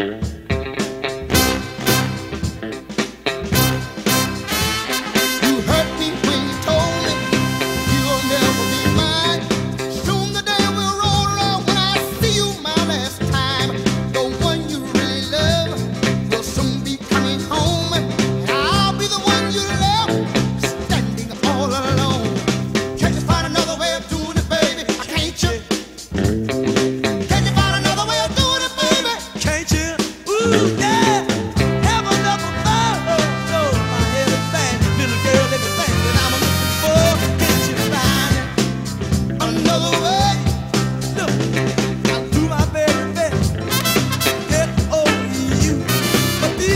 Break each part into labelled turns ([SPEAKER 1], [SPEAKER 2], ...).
[SPEAKER 1] Bye.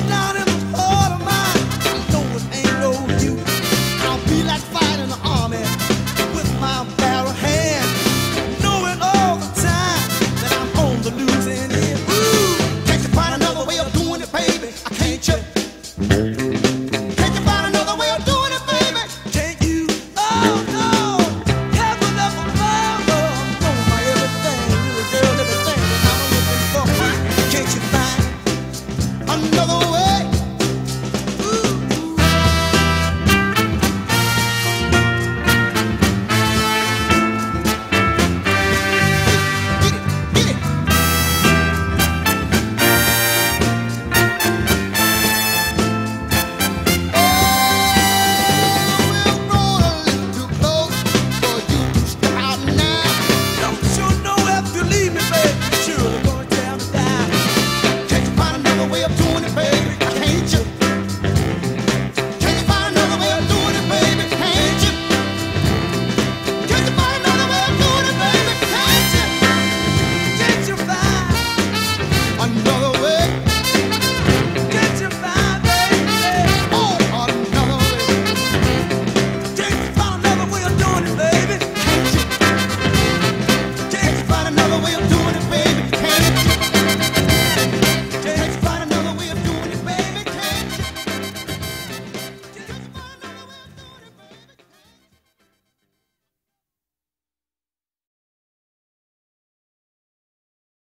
[SPEAKER 1] midnight.